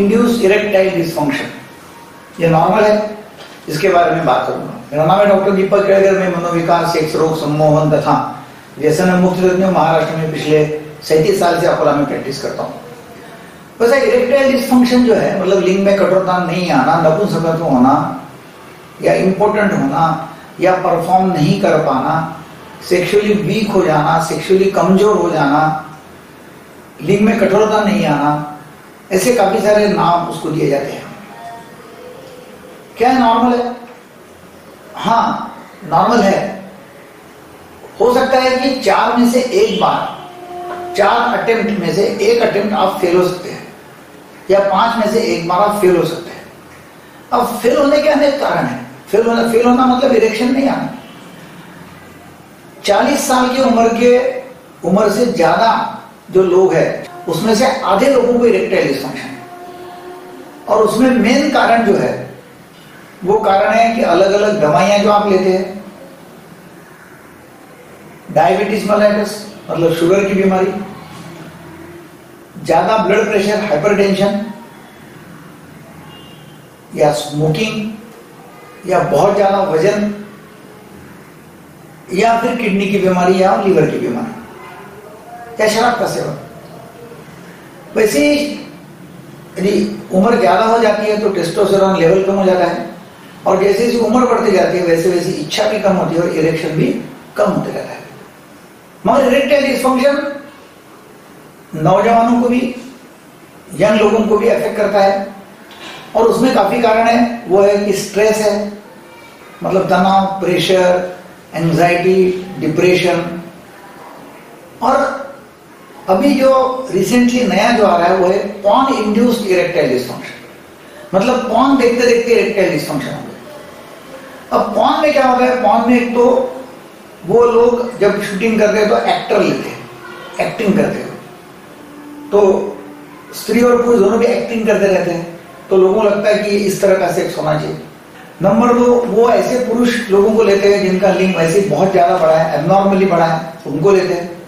Induce erectile dysfunction ये normal है। इसके बारे में बात करूँगा। मेरा नाम है डॉक्टर दीपक केड़कर मैं मनोविकास सेक्स रोग सम्मोहन तथा व्यसन मुक्त तज्ञ महाराष्ट्र में पिछले सैंतीस साल से अकोला में प्रैक्टिस करता हूँ। वैसे इरेक्टाइल डिसफंक्शन जो है मतलब लिंग में कठोरता नहीं आना नपुंसकत्व होना, या इम्पोर्टेंट होना, या परफॉर्म नहीं कर पाना सेक्सुअली वीक हो जाना सेक्सुअली कमज़ोर हो जाना, लिंग में कठोरता नहीं आना ऐसे काफ़ी सारे नाम उसको दिए जाते हैं। क्या नॉर्मल है? हाँ नॉर्मल है। हो सकता है कि चार में से एक बार, चार अटेम्प्ट में से एक अटेम्प्ट आप फेल हो सकते हैं, या पाँच में से एक बार आप फेल हो सकते हैं। अब फेल होने के अनेक कारण है। फेल होना फेल होना मतलब इरेक्शन नहीं आना। चालीस साल की उम्र के, उम्र से ज़्यादा जो लोग हैं उसमें से आधे लोगों को इरेक्टाइल डिस्फंक्शन और उसमें मेन कारण जो है, वो कारण है कि अलग अलग दवाइयाँ जो आप लेते हैं डायबिटीज़ मलाइटिस मतलब शुगर की बीमारी, ज़्यादा ब्लड प्रेशर हाइपरटेंशन या स्मोकिंग या बहुत ज़्यादा वज़न, या फिर किडनी की बीमारी या लीवर की बीमारी। या शराब का सेवन। वैसे यदि उम्र ज़्यादा हो जाती है तो टेस्टोस्टेरोन लेवल कम हो जाता है। और जैसे जैसे उम्र बढ़ती जाती है, वैसे वैसे इच्छा भी कम होती है और इरेक्शन भी कम होते रहता है। मगर इरेक्टाइल डिस्फंक्शन नौजवानों को भी यंग लोगों को भी अफेक्ट करता है। और उसमें काफ़ी कारण है। वो है कि स्ट्रेस है मतलब तनाव प्रेशर एंजाइटी डिप्रेशन और अभी जो रिसेंटली नया जो आ रहा है, वो है पॉन इंड्यूस्ड इरेक्टाइल डिस्फंक्शन मतलब पॉन देखते देखते इरेक्टाइल डिस्फंक्शन हो गया। अब पॉन में क्या है पॉन में एक तो वो लोग जब शूटिंग करते हैं तो एक्टर लेते हैं। एक्टिंग करते हैं। तो स्त्री और पुरुष दोनों भी एक्टिंग करते रहते हैं। तो लोगों को लगता है कि इस तरह का सेक्स होना चाहिए। नंबर दो वो ऐसे पुरुष लोगों को लेते हैं जिनका लिंग वैसे बहुत ज़्यादा बड़ा है एबनॉर्मली बड़ा है, उनको लेते हैं।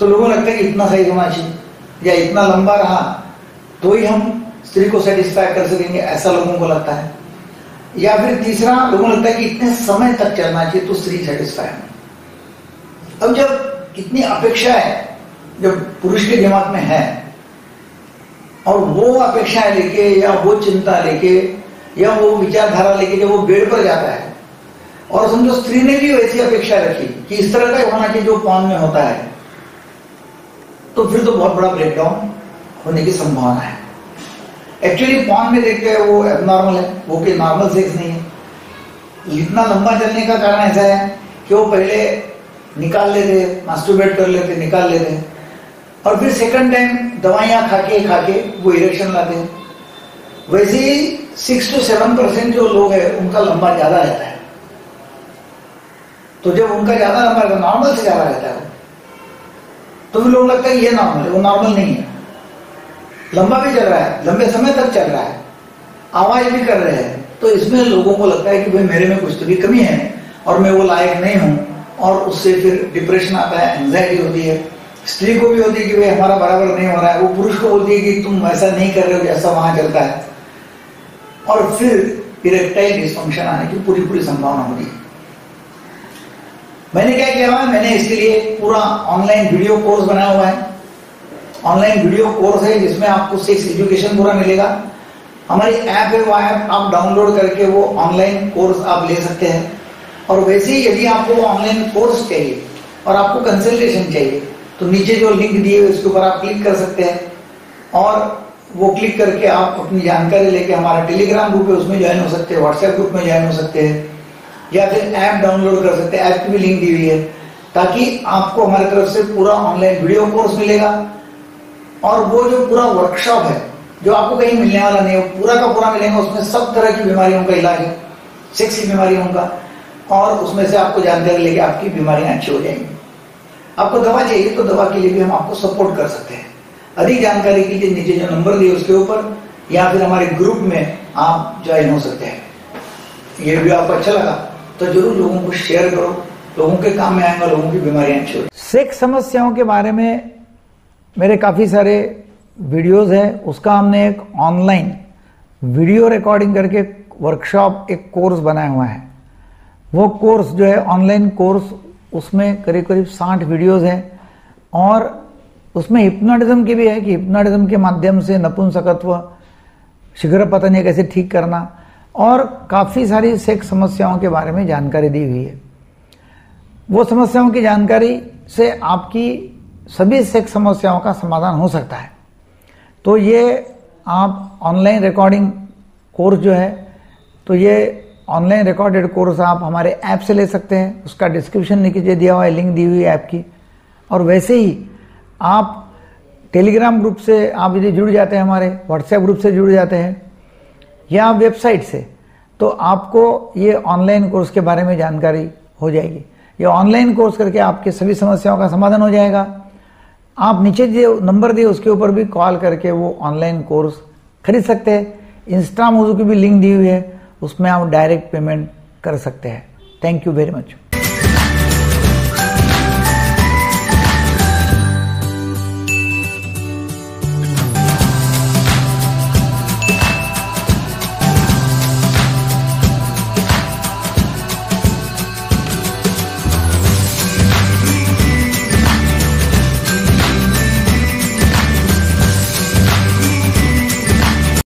तो लोगों को लगता है कि इतना सही होना चाहिए या इतना लंबा रहा तो ही हम स्त्री को सेटिस्फाई कर सकेंगे, ऐसा लोगों को लगता है। या फिर तीसरा, लोगों को लगता है कि इतने समय तक चलना चाहिए तो स्त्री सेटिस्फाई अब जब इतनी अपेक्षा है, जब पुरुष के दिमाग में है, और वो अपेक्षाएँ लेके, या वो चिंता लेके, या वो विचारधारा लेके जब वो बेड पर जाता है, और समझो स्त्री ने भी वैसी अपेक्षा रखी कि इस तरह का होना चाहिए जो पॉन में होता है। तो फिर तो बहुत बड़ा ब्रेकडाउन होने की संभावना है। एक्चुअली पॉन में देखते हैं वो एबनॉर्मल है, वो कोई नॉर्मल सेक्स नहीं है। इतना लंबा चलने का कारण ऐसा है कि वो पहले निकाल लेते मास्टरबेट कर लेते, निकाल लेते। और फिर सेकंड टाइम दवाइयाँ खाके खाके वो इरेक्शन लाते। हैं वैसे ही सिक्स टू सेवन परसेंट जो लोग हैं, उनका लंबा ज़्यादा रहता है। तो जब उनका ज़्यादा लंबा रहता है नॉर्मल से ज़्यादा रहता है तो फिर लोगों लगता है ये नॉर्मल है, वो नॉर्मल नहीं है। लंबा भी चल रहा है, लंबे समय तक चल रहा है, आवाज़ भी कर रहे हैं तो इसमें लोगों को लगता है कि भाई मेरे में कुछ तो भी कमी है और मैं वो लायक नहीं हूँ, और उससे फिर डिप्रेशन आता है एंजाइटी होती है। स्त्री को भी होती है कि भाई हमारा बराबर नहीं हो रहा है, वो पुरुष को बोलती है कि तुम ऐसा नहीं कर रहे हो जैसा वहाँ चलता है। और फिर इरेक्टाइल डिस्फंक्शन आने की पूरी पूरी संभावना होती है। मैंने क्या किया हुआ है? मैंने इसके लिए पूरा ऑनलाइन वीडियो कोर्स बनाया हुआ है। ऑनलाइन वीडियो कोर्स है जिसमें आपको सेक्स एजुकेशन पूरा मिलेगा। हमारी ऐप है, वो ऐप आप डाउनलोड करके वो ऑनलाइन कोर्स आप ले सकते हैं। और वैसे ही यदि आपको ऑनलाइन कोर्स चाहिए और आपको कंसल्टेशन चाहिए तो नीचे जो लिंक दिए हुए उसके ऊपर आप क्लिक कर सकते हैं। और वो क्लिक करके आप अपनी जानकारी लेके हमारा टेलीग्राम ग्रुप है उसमें ज्वाइन हो सकते हैं व्हाट्सएप ग्रुप में ज्वाइन हो सकते हैं। या फिर ऐप डाउनलोड कर सकते हैं, ऐप की भी लिंक दी हुई है, ताकि आपको हमारी तरफ़ से पूरा ऑनलाइन वीडियो कोर्स मिलेगा। और वो जो पूरा वर्कशॉप है, जो आपको कहीं मिलने वाला नहीं है पूरा का पूरा मिलेगा, उसमें सब तरह की बीमारियों का इलाज है सेक्स बीमारियों का, और उसमें से आपको जानकारी लेके आपकी बीमारियाँ अच्छी हो जाएँगी। आपको दवा चाहिए तो दवा के लिए भी हम आपको सपोर्ट कर सकते हैं। अधिक जानकारी के लिए नीचे जो नंबर दिए उसके ऊपर, या फिर हमारे ग्रुप में आप ज्वाइन हो सकते हैं। ये वीडियो आपको अच्छा लगा। तो ज़रूर लोगों को शेयर करो। लोगों के काम में आएगा, लोगों की बीमारियाँ हो। सेक्स समस्याओं के बारे में मेरे काफ़ी सारे वीडियोस है। उसका हमने एक ऑनलाइन वीडियो रिकॉर्डिंग करके वर्कशॉप एक कोर्स बनाया हुआ है। वो कोर्स जो है ऑनलाइन कोर्स उसमें करीब करीब साठ वीडियोस हैं। और उसमें हिप्नोटिज्म की भी है कि हिप्नोटिज्म के माध्यम से नपुंसकत्व, शीघ्र पतन ये कैसे ठीक करना और काफ़ी सारी सेक्स समस्याओं के बारे में जानकारी दी हुई है। वो समस्याओं की जानकारी से आपकी सभी सेक्स समस्याओं का समाधान हो सकता है। तो ये आप ऑनलाइन रिकॉर्डिंग कोर्स जो है तो ये ऑनलाइन रिकॉर्डेड कोर्स आप हमारे ऐप से ले सकते हैं। उसका डिस्क्रिप्शन नीचे दिया हुआ है लिंक दी हुई है ऐप की। और वैसे ही आप टेलीग्राम ग्रुप से आप यदि जुड़ जाते हैं हमारे व्हाट्सएप ग्रुप से जुड़ जाते हैं या वेबसाइट से तो आपको ये ऑनलाइन कोर्स के बारे में जानकारी हो जाएगी। ये ऑनलाइन कोर्स करके आपके सभी समस्याओं का समाधान हो जाएगा। आप नीचे जो नंबर दिए, उसके ऊपर भी कॉल करके वो ऑनलाइन कोर्स खरीद सकते हैं। इंस्टा मोजू की भी लिंक दी हुई है, उसमें आप डायरेक्ट पेमेंट कर सकते हैं। Thank you very much